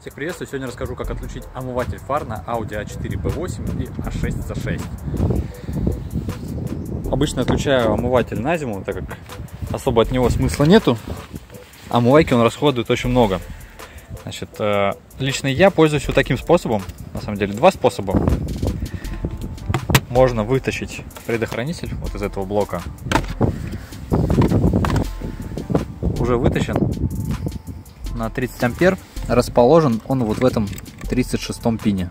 Всех приветствую! Сегодня расскажу, как отключить омыватель фар на Audi A4 B8 и A6 C6. Обычно отключаю омыватель на зиму, так как особо от него смысла нету. Омывайки он расходует очень много. Значит, э, лично я пользуюсь вот таким способом. На самом деле два способа. Можно вытащить предохранитель вот из этого блока. Уже вытащен на 30 ампер расположен он вот в этом 36 пине.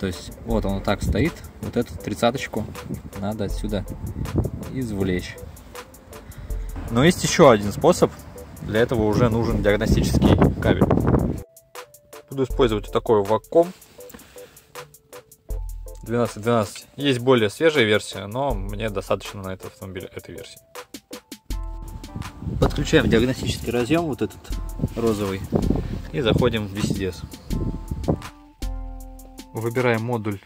То есть вот он вот так стоит. Вот эту тридцаточку надо отсюда извлечь. Но есть еще один способ. Для этого уже нужен диагностический кабель. Буду использовать вот такой вакуум 1212. Есть более свежая версия, но мне достаточно на этот автомобиль этой версии. Подключаем диагностический разъем, вот этот розовый, и заходим в VCDS. Выбираем модуль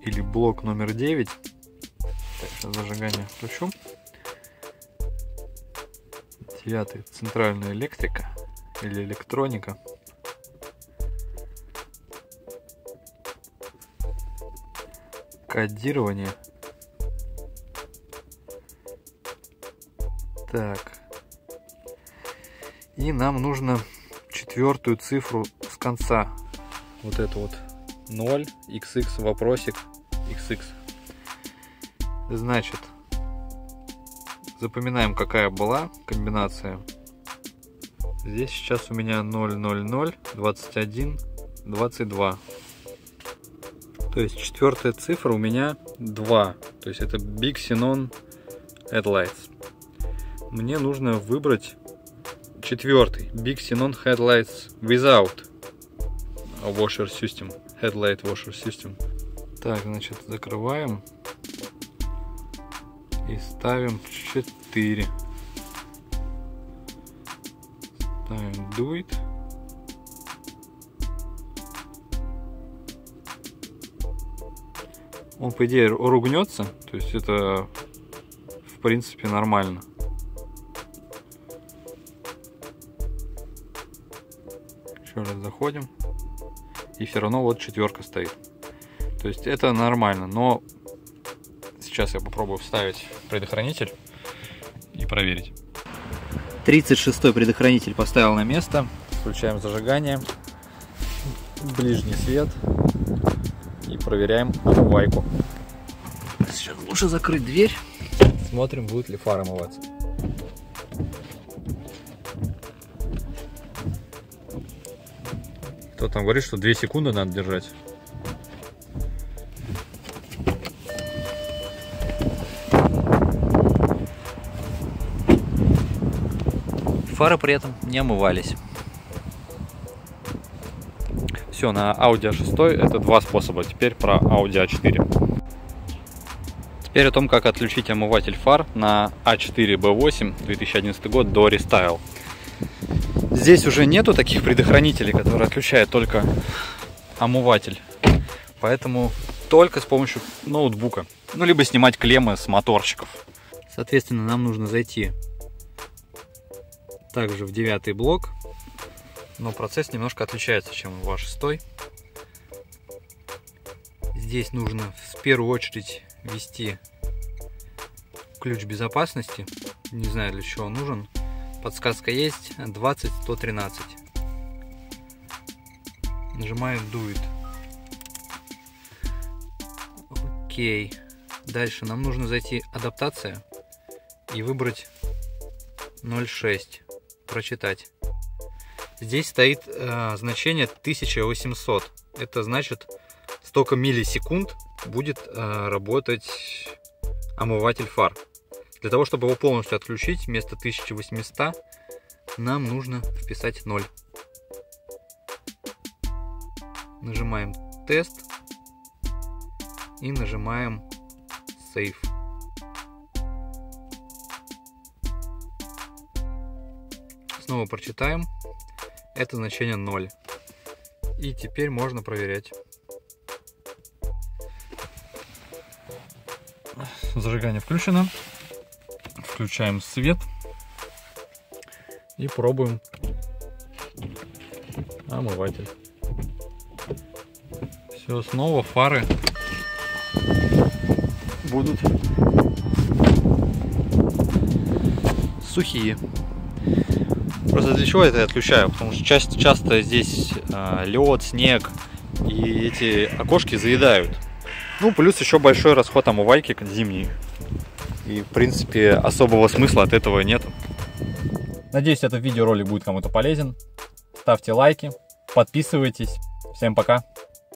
или блок номер 9. Так, сейчас зажигание включу. Девятый. Центральная электрика или электроника. Кодирование. Так. И нам нужно четвертую цифру с конца. Вот это вот 0, xx, вопросик, xx. Значит, запоминаем, какая была комбинация. Здесь сейчас у меня 0, 0, 0, 21, 22. То есть четвертая цифра у меня 2. То есть это Big Xenon Headlights. Мне нужно выбрать Четвертый. Big Xenon Headlights Without Washer System. Headlight Washer System. Так, значит, закрываем. И ставим 4. Ставим It. Он, по идее, ругнется. То есть это, в принципе, нормально. Еще раз заходим. И все равно вот четверка стоит. То есть это нормально, но сейчас я попробую вставить предохранитель и проверить. 36 предохранитель поставил на место. Включаем зажигание. Ближний свет. И проверяем омывайку. Сейчас лучше закрыть дверь. Смотрим, будет ли фара омываться. Кто там говорит, что 2 секунды надо держать? Фары при этом не омывались. Все, на Audi A6 это два способа. Теперь про Audi A4. Теперь о том, как отключить омыватель фар на A4 B8 2011 год до Restyle. Здесь уже нету таких предохранителей, которые отключают только омыватель. Поэтому только с помощью ноутбука. Ну, либо снимать клеммы с моторчиков. Соответственно, нам нужно зайти также в девятый блок. Но процесс немножко отличается, чем в шестой. Здесь нужно в первую очередь ввести ключ безопасности. Не знаю, для чего он нужен. Подсказка есть 20 113. Нажимаем Duet. Окей. Дальше нам нужно зайти адаптация и выбрать 0.6. Прочитать. Здесь стоит э, значение 1800. Это значит столько миллисекунд будет э, работать омыватель фар. Для того, чтобы его полностью отключить, вместо 1800 нам нужно вписать 0. Нажимаем тест и нажимаем Save. Снова прочитаем. Это значение 0. И теперь можно проверять. Зажигание включено Включаем свет и пробуем омыватель. Все, снова фары будут сухие. Просто для чего это я отключаю? Потому что часто, часто здесь э, лед, снег и эти окошки заедают. Ну, плюс еще большой расход омывайки зимний. И, в принципе, особого смысла от этого нет. Надеюсь, этот видеоролик будет кому-то полезен. Ставьте лайки, подписывайтесь. Всем пока!